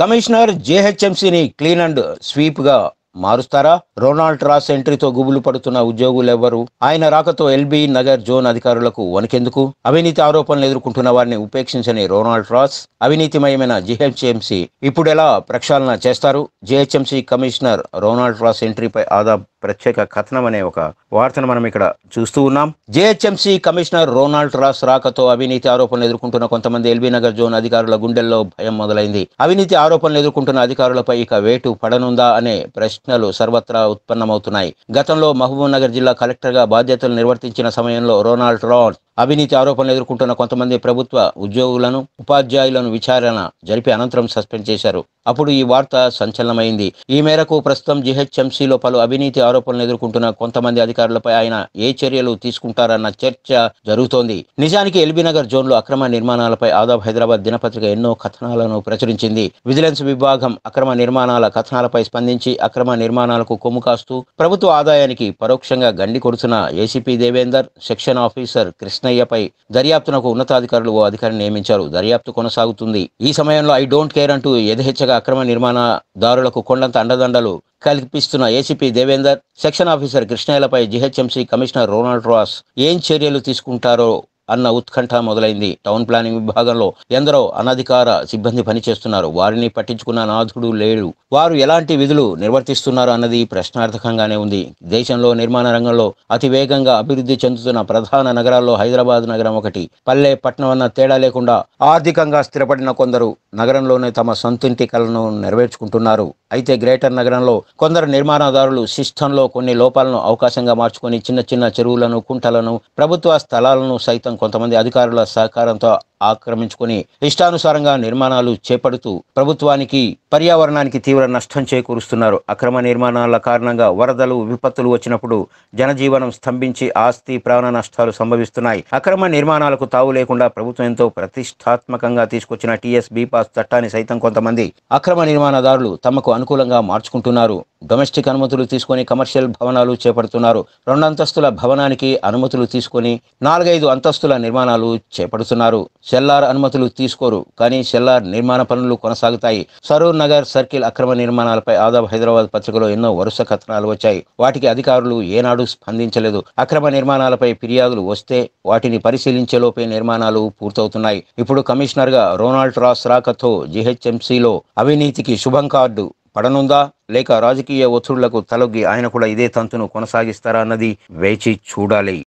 Commissioner జేహెచ్ఎంసీని clean and స్వీప్గా మారుస్తారా? రొనాల్డ్ రాస్ ఎంట్రీతో గుబులు పడుతున్న ఉద్యోగులెవ్వరు? ఆయన రాకతో ఎల్బీ నగర్ జోన్ అధికారులకు వణికెందుకు? అవినీతి ఆరోపణలు ఎదుర్కొంటున్న వారిని ఉపేక్షించని రొనాల్డ్ రాస్ అవినీతిమయమైన జిహెచ్ఎంసీ ఇప్పుడెలా ప్రక్షాళన చేస్తారు? జిహెచ్ఎంసీ కమిషనర్ రొనాల్డ్ రాస్ ఎంట్రీపై ఆదా. ప్రత్యేక కథనం అనే ఒక వార్తను మనం ఇక్కడ చూస్తూ ఉన్నాం. జేహెచ్ఎంసీ కమిషనర్ రోనాల్డ్ రాస్ రాకతో అవినీతి ఆరోపణలు ఎదుర్కొంటున్న కొంతమంది ఎల్బీ నగర్ జోన్ అధికారుల గుండెల్లో భయం మొదలైంది. అవినీతి ఆరోపణలు ఎదుర్కొంటున్న అధికారులపై ఇక వేటు పడనుందా అనే ప్రశ్నలు సర్వత్రా ఉత్పన్నమవుతున్నాయి. గతంలో మహబూబ్ నగర్ జిల్లా కలెక్టర్గా బాధ్యతలు నిర్వర్తించిన సమయంలో రోనాల్డ్ రాన్ అవినీతి ఆరోపణలు ఎదుర్కొంటున్న కొంతమంది ప్రభుత్వ ఉద్యోగులను ఉపాధ్యాయులను విచారణ జరిపి అనంతరం సస్పెండ్ చేశారు. అప్పుడు ఈ వార్త సంచలనమైంది. ఈ మేరకు ప్రస్తుతం జిహెచ్ఎంసీలో పలు అవినీతి ఆరోపణలు ఎదుర్కొంటున్న కొంతమంది అధికారులపై ఆయన ఏ చర్యలు తీసుకుంటారన్న చర్చ జరుగుతోంది. నిజానికి ఎల్బీనగర్ జోన్లో అక్రమ నిర్మాణాలపై ఆదాబ్ హైదరాబాద్ దినపత్రిక ఎన్నో కథనాలను ప్రచురించింది. విజిలెన్స్ విభాగం అక్రమ నిర్మాణాల కథనాలపై స్పందించి అక్రమ నిర్మాణాలకు కొమ్ము కాస్తూ ప్రభుత్వ ఆదాయానికి పరోక్షంగా గండి కొడుతున్న ఏసీపీ దేవేందర్ సెక్షన్ ఆఫీసర్ కృష్ణయ్యపై దర్యాప్తునకు ఉన్నతాధికారులు ఓ అధికారిని నియమించారు. దర్యాప్తు కొనసాగుతుంది. ఈ సమయంలో ఐ డోంట్ కేర్ అంటూ యథేచ్ఛగా అక్రమ నిర్మాణదారులకు కొండంత అండదండలు కల్పిస్తున్న ఏసీపీ దేవేందర్ సెక్షన్ ఆఫీసర్ కృష్ణయ్యలపై జిహెచ్ఎంసీ కమిషనర్ రోనాల్డ్ రాస్ ఏం చర్యలు తీసుకుంటారో అన్న ఉత్కంఠ మొదలైంది. టౌన్ ప్లానింగ్ విభాగంలో ఎందరో అనధికార సిబ్బంది పనిచేస్తున్నారు. వారిని పట్టించుకున్న నాథుడు లేడు. వారు ఎలాంటి విధులు నిర్వర్తిస్తున్నారు అన్నది ప్రశ్నార్థకంగానే ఉంది. దేశంలో నిర్మాణ రంగంలో అతి వేగంగా అభివృద్ధి చెందుతున్న ప్రధాన నగరాల్లో హైదరాబాద్ నగరం ఒకటి. పల్లె పట్టణం అన్న తేడా లేకుండా ఆర్థికంగా స్థిరపడిన కొందరు నగరంలోనే తమ సొంతింటి కలను నెరవేర్చుకుంటున్నారు. అయితే గ్రేటర్ నగరంలో కొందరు నిర్మాణదారులు సిస్టంలో కొన్ని లోపాలను అవకాశంగా మార్చుకొని చిన్న చిన్న చెరువులను కుంటలను ప్రభుత్వ స్థలాలను సైతం కొంతమంది అధికారుల సహకారంతో ఆక్రమించుకొని ఇష్టానుసారంగా నిర్మాణాలు చేపడుతూ ప్రభుత్వానికి పర్యావరణానికి తీవ్ర నష్టం చేకూరుస్తున్నారు. అక్రమ నిర్మాణాల కారణంగా వరదలు విపత్తులు వచ్చినప్పుడు జనజీవనం స్తంభించి ఆస్తి ప్రాణ నష్టాలు సంభవిస్తున్నాయి. అక్రమ నిర్మాణాలకు తావు లేకుండా ప్రభుత్వం ఎంతో ప్రతిష్టాత్మకంగా తీసుకొచ్చిన టీఎస్ పాస్ చట్టాన్ని సైతం కొంతమంది అక్రమ నిర్మాణదారులు తమకు అనుకూలంగా మార్చుకుంటున్నారు. డొమెస్టిక్ అనుమతులు తీసుకొని కమర్షియల్ భవనాలు చేపడుతున్నారు. రెండు అంతస్తుల భవనానికి అనుమతులు తీసుకొని నాలుగైదు అంతస్తుల నిర్మాణాలు చేపడుతున్నారు. సెల్లార్ అనుమతులు తీసుకోరు కానీ సెల్లార్ నిర్మాణ పనులు కొనసాగుతాయి. సరూర్ నగర్ సర్కిల్ అక్రమ నిర్మాణాలపై ఆదాబ్ హైదరాబాద్ పత్రికలో ఎన్నో వరుస కథనాలు వచ్చాయి. వాటికి అధికారులు ఏనాడు స్పందించలేదు. అక్రమ నిర్మాణాలపై ఫిర్యాదులు వస్తే వాటిని పరిశీలించేలోపే నిర్మాణాలు పూర్తవుతున్నాయి. ఇప్పుడు కమిషనర్గా రోనాల్డ్ రాస్ రాకతో జీహెచ్ఎంసీలో అవినీతికి శుభం కార్డు పడనుందా? లేక రాజకీయ ఒత్తిళ్ళకు తలొగ్గి ఆయన కూడా ఇదే తంతును కొనసాగిస్తారా అన్నది వేచి చూడాలి.